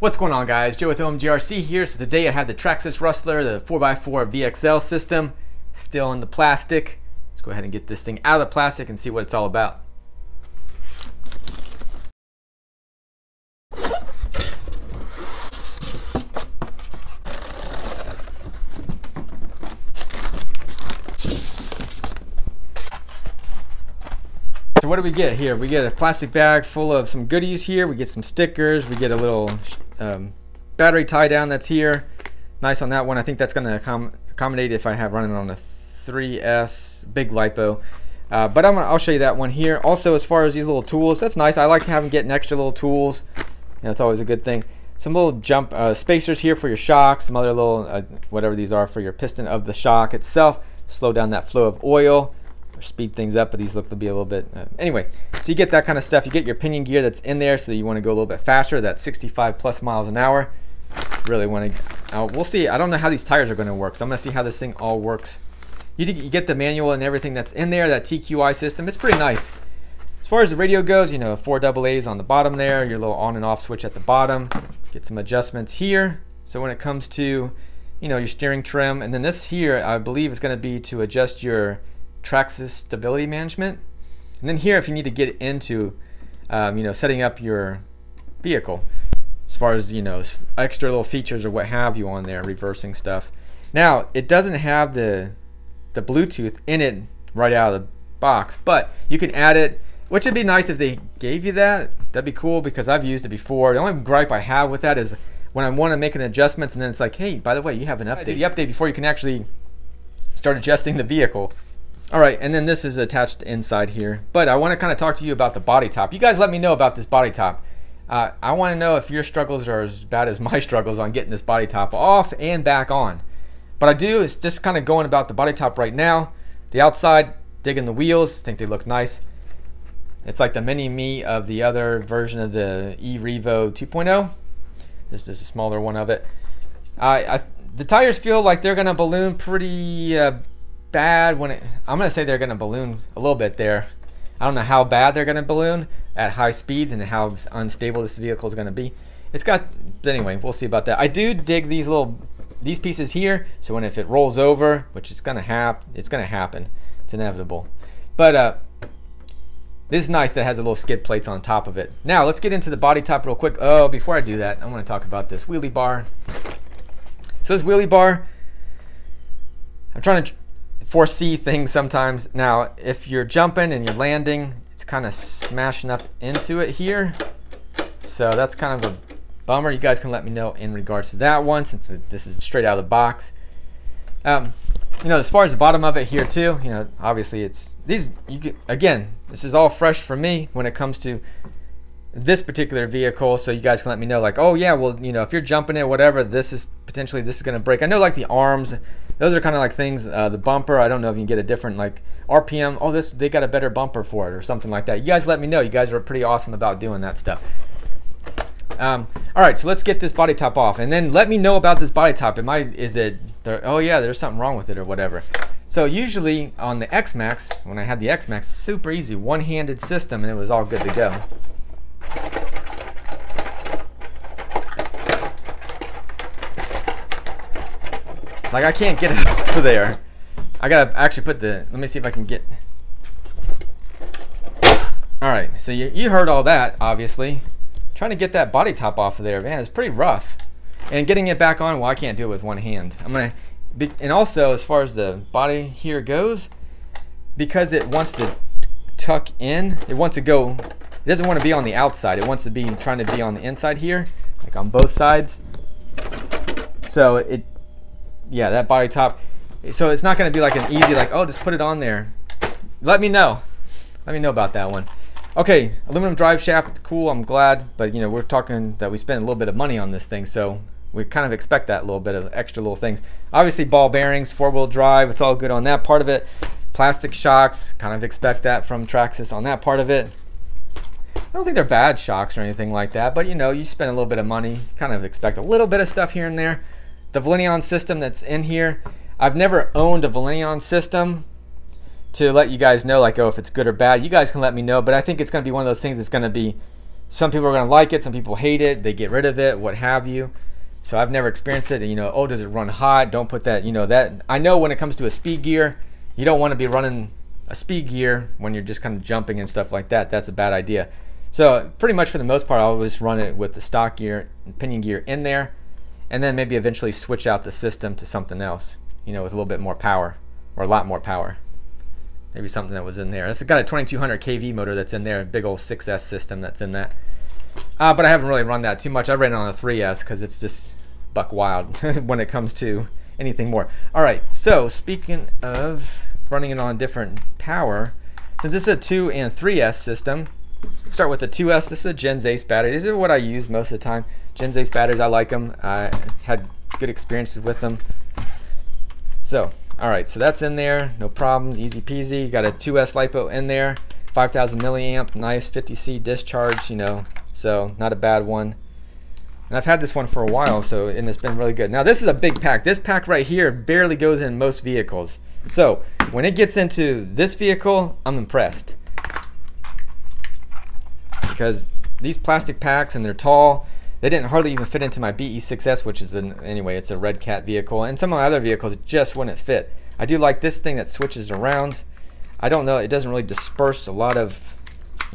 What's going on guys? Joe with OMGRC here. So today I have the Traxxas Rustler, the 4x4 VXL system, still in the plastic. Let's go ahead and get this thing out of the plastic and see what it's all about. So what do we get here? We get a plastic bag full of some goodies here. We get some stickers. We get a little um, battery tie down that's here. Nice on that one. I think that's going to accom accommodate if I have running on a 3S big lipo. Uh, but I'm gonna, I'll show you that one here. Also, as far as these little tools, that's nice. I like having getting extra little tools. You know, it's always a good thing. Some little jump uh, spacers here for your shock. Some other little uh, whatever these are for your piston of the shock itself. Slow down that flow of oil or speed things up, but these look to be a little bit, uh, anyway, so you get that kind of stuff. You get your pinion gear that's in there, so you want to go a little bit faster, that 65 plus miles an hour. Really want to, uh, we'll see. I don't know how these tires are going to work, so I'm going to see how this thing all works. You, you get the manual and everything that's in there, that TQI system. It's pretty nice. As far as the radio goes, you know, four double A's on the bottom there, your little on and off switch at the bottom. Get some adjustments here. So when it comes to, you know, your steering trim, and then this here, I believe is going to be to adjust your Traxxas stability management. And then here, if you need to get into, um, you know, setting up your vehicle, as far as you know, extra little features or what have you on there, reversing stuff. Now, it doesn't have the the Bluetooth in it right out of the box, but you can add it, which would be nice if they gave you that. That'd be cool because I've used it before. The only gripe I have with that is when I want to make an adjustments and then it's like, hey, by the way, you have an update. The update before you can actually start adjusting the vehicle. All right, and then this is attached inside here. But I want to kind of talk to you about the body top. You guys let me know about this body top. Uh, I want to know if your struggles are as bad as my struggles on getting this body top off and back on. But I do, it's just kind of going about the body top right now. The outside, digging the wheels, I think they look nice. It's like the mini me of the other version of the e-Revo 2.0. This is a smaller one of it. I, the tires feel like they're going to balloon pretty uh, bad when it, I'm going to say they're going to balloon a little bit there. I don't know how bad they're going to balloon at high speeds and how unstable this vehicle is going to be. It's got, anyway, we'll see about that. I do dig these little, these pieces here. So when if it rolls over, which is going to happen, it's going to happen. It's inevitable. But uh, this is nice that has a little skid plates on top of it. Now let's get into the body top real quick. Oh, before I do that, I want to talk about this wheelie bar. So this wheelie bar, I'm trying to foresee things sometimes. Now, if you're jumping and you're landing, it's kind of smashing up into it here. So that's kind of a bummer. You guys can let me know in regards to that one since this is straight out of the box. Um, you know, as far as the bottom of it here too, you know, obviously it's these. You can, again, this is all fresh for me when it comes to this particular vehicle so you guys can let me know like oh yeah well you know if you're jumping it whatever this is potentially this is going to break i know like the arms those are kind of like things uh, the bumper i don't know if you can get a different like rpm oh this they got a better bumper for it or something like that. You guys let me know. You guys are pretty awesome about doing that stuff. Um, all right so let's get this body top off and then let me know about this body top am i is it oh yeah there's something wrong with it or whatever. So usually on the X-Maxx when i had the X-Maxx super easy one-handed system and it was all good to go Like I can't get it over there. I gotta actually put the, let me see if I can get. All right, so you, you heard all that, obviously. Trying to get that body top off of there, man, it's pretty rough. And getting it back on, well, I can't do it with one hand. I'm gonna, be, and also as far as the body here goes, because it wants to tuck in, it wants to go, it doesn't want to be on the outside. It wants to be trying to be on the inside here, like on both sides. So it yeah, that body top. So it's not going to be like an easy, like, oh, just put it on there. Let me know. Let me know about that one. Okay, aluminum drive shaft, cool, I'm glad. But, you know, we're talking that we spent a little bit of money on this thing, so we kind of expect that little bit of extra little things. Obviously, ball bearings, four-wheel drive, it's all good on that part of it. Plastic shocks, kind of expect that from Traxxas on that part of it. I don't think they're bad shocks or anything like that, but, you know, you spend a little bit of money, kind of expect a little bit of stuff here and there the Velineon system that's in here. I've never owned a Velineon system to let you guys know like oh if it's good or bad. You guys can let me know, but I think it's going to be one of those things that's going to be some people are going to like it, some people hate it, they get rid of it, what have you. So I've never experienced it. And, You know, oh, does it run hot? Don't put that. You know that. I know when it comes to a speed gear, you don't want to be running a speed gear when you're just kind of jumping and stuff like that. That's a bad idea. So pretty much for the most part, I'll just run it with the stock gear, pinion gear in there, and then maybe eventually switch out the system to something else. You know, with a little bit more power or a lot more power. Maybe something that was in there. It's got a 2200 kV motor that's in there, a big old 6S system that's in that. Uh, but I haven't really run that too much. I ran it on a 3S because it's just buck wild when it comes to anything more. All right, so speaking of running it on different power, since this is a 2 and 3S system, start with the 2S. This is a Gen Ace battery. These are what I use most of the time. Gen Ace batteries, I like them. I had good experiences with them. So, all right, so that's in there, no problems, easy peasy. Got a 2S LiPo in there, 5,000 milliamp, nice 50C discharge, you know, so not a bad one. And I've had this one for a while, so and it's been really good. Now this is a big pack. This pack right here barely goes in most vehicles. So when it gets into this vehicle, I'm impressed. Because these plastic packs and they're tall, they didn't hardly even fit into my BE6S, which is an, anyway, it's a Redcat vehicle. And some of my other vehicles, just wouldn't fit. I do like this thing that switches around. I don't know, it doesn't really disperse a lot of,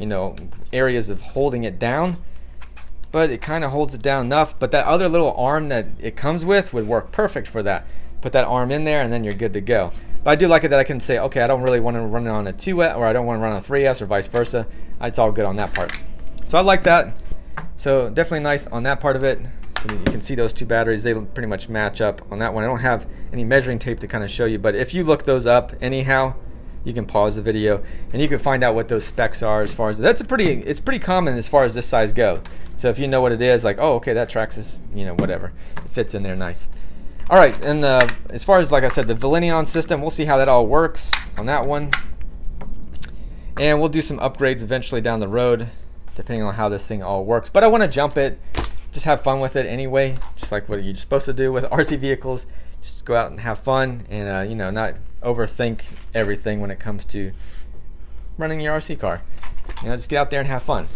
you know, areas of holding it down. But it kind of holds it down enough. But that other little arm that it comes with would work perfect for that. Put that arm in there and then you're good to go. But I do like it that I can say, okay, I don't really want to run it on a 2S or I don't want to run a 3S or vice versa. It's all good on that part. So I like that. So definitely nice on that part of it. So you can see those two batteries, they pretty much match up on that one. I don't have any measuring tape to kind of show you, but if you look those up anyhow, you can pause the video and you can find out what those specs are as far as that's a pretty it's pretty common as far as this size go so if you know what it is like oh okay that Traxxas you know whatever it fits in there nice all right and uh, as far as like I said the Velineon system we'll see how that all works on that one and we'll do some upgrades eventually down the road depending on how this thing all works. But I want to jump it, just have fun with it anyway, just like what you're supposed to do with RC vehicles. Just go out and have fun and, uh, you know, not overthink everything when it comes to running your RC car. You know, just get out there and have fun.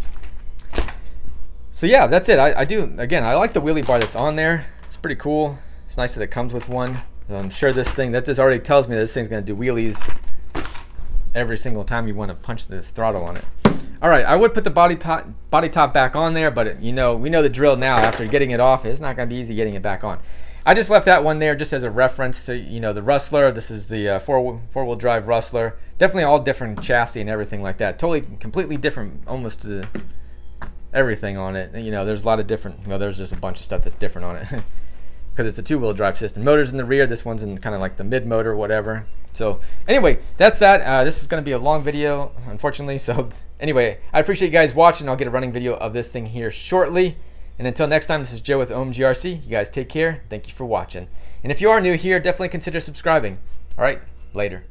So yeah, that's it. I, I do, again, I like the wheelie bar that's on there. It's pretty cool. It's nice that it comes with one. I'm sure this thing, that just already tells me this thing's going to do wheelies every single time you want to punch the throttle on it. All right, I would put the body, pot, body top back on there, but you know, we know the drill now. After getting it off, it's not going to be easy getting it back on. I just left that one there just as a reference to, you know, the Rustler. This is the uh, four, four-wheel drive Rustler. Definitely all different chassis and everything like that. Totally, completely different, almost to everything on it. You know, there's a lot of different, well, there's just a bunch of stuff that's different on it. Because it's a two-wheel drive system. Motors in the rear. This one's in kind of like the mid-motor, whatever. So anyway, that's that. Uh, this is going to be a long video, unfortunately. So anyway, I appreciate you guys watching. I'll get a running video of this thing here shortly. And until next time, this is Joe with OMGRC. You guys take care. Thank you for watching. And if you are new here, definitely consider subscribing. All right, later.